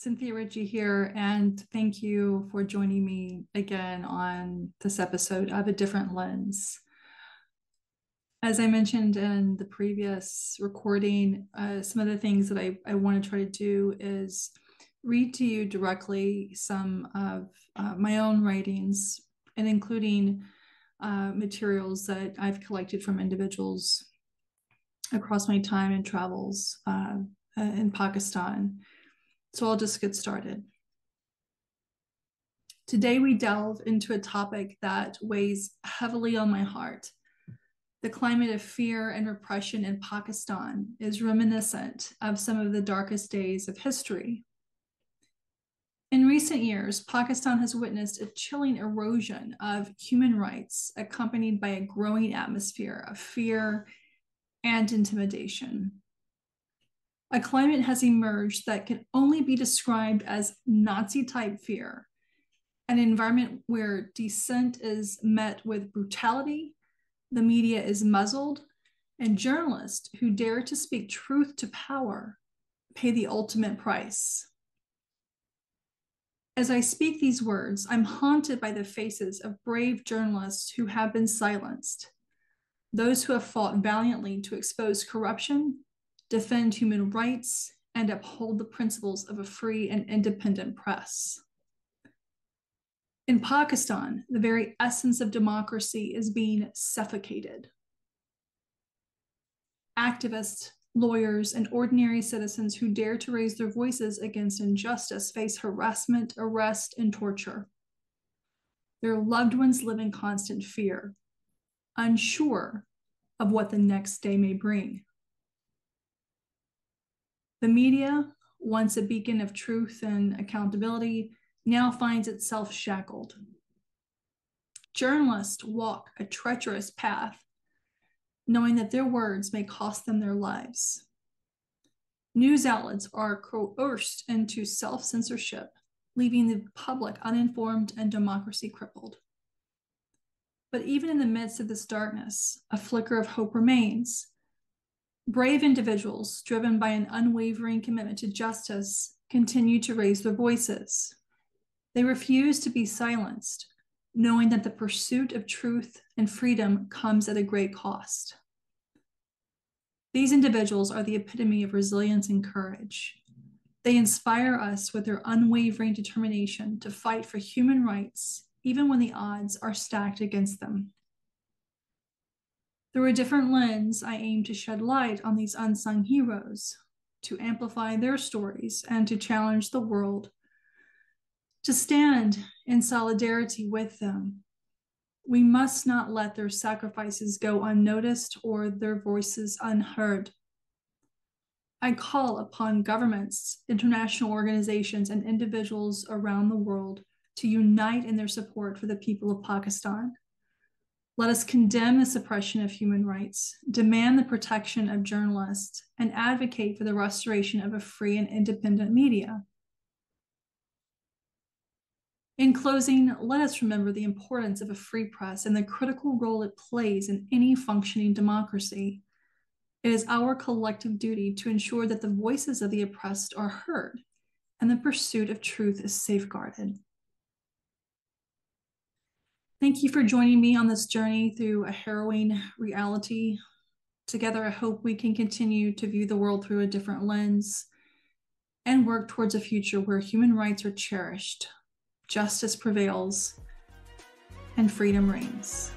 Cynthia Ritchie here, and thank you for joining me again on this episode of A Different Lens. As I mentioned in the previous recording, uh, some of the things that I, I want to try to do is read to you directly some of uh, my own writings and including uh, materials that I've collected from individuals across my time and travels uh, in Pakistan. So I'll just get started. Today, we delve into a topic that weighs heavily on my heart. The climate of fear and repression in Pakistan is reminiscent of some of the darkest days of history. In recent years, Pakistan has witnessed a chilling erosion of human rights accompanied by a growing atmosphere of fear and intimidation a climate has emerged that can only be described as Nazi type fear, an environment where dissent is met with brutality, the media is muzzled, and journalists who dare to speak truth to power pay the ultimate price. As I speak these words, I'm haunted by the faces of brave journalists who have been silenced, those who have fought valiantly to expose corruption defend human rights, and uphold the principles of a free and independent press. In Pakistan, the very essence of democracy is being suffocated. Activists, lawyers, and ordinary citizens who dare to raise their voices against injustice face harassment, arrest, and torture. Their loved ones live in constant fear, unsure of what the next day may bring. The media, once a beacon of truth and accountability, now finds itself shackled. Journalists walk a treacherous path, knowing that their words may cost them their lives. News outlets are coerced into self censorship, leaving the public uninformed and democracy crippled. But even in the midst of this darkness, a flicker of hope remains Brave individuals, driven by an unwavering commitment to justice, continue to raise their voices. They refuse to be silenced, knowing that the pursuit of truth and freedom comes at a great cost. These individuals are the epitome of resilience and courage. They inspire us with their unwavering determination to fight for human rights, even when the odds are stacked against them. Through a different lens, I aim to shed light on these unsung heroes, to amplify their stories, and to challenge the world to stand in solidarity with them. We must not let their sacrifices go unnoticed or their voices unheard. I call upon governments, international organizations, and individuals around the world to unite in their support for the people of Pakistan. Let us condemn the suppression of human rights, demand the protection of journalists, and advocate for the restoration of a free and independent media. In closing, let us remember the importance of a free press and the critical role it plays in any functioning democracy. It is our collective duty to ensure that the voices of the oppressed are heard and the pursuit of truth is safeguarded. Thank you for joining me on this journey through a harrowing reality. Together, I hope we can continue to view the world through a different lens and work towards a future where human rights are cherished, justice prevails, and freedom reigns.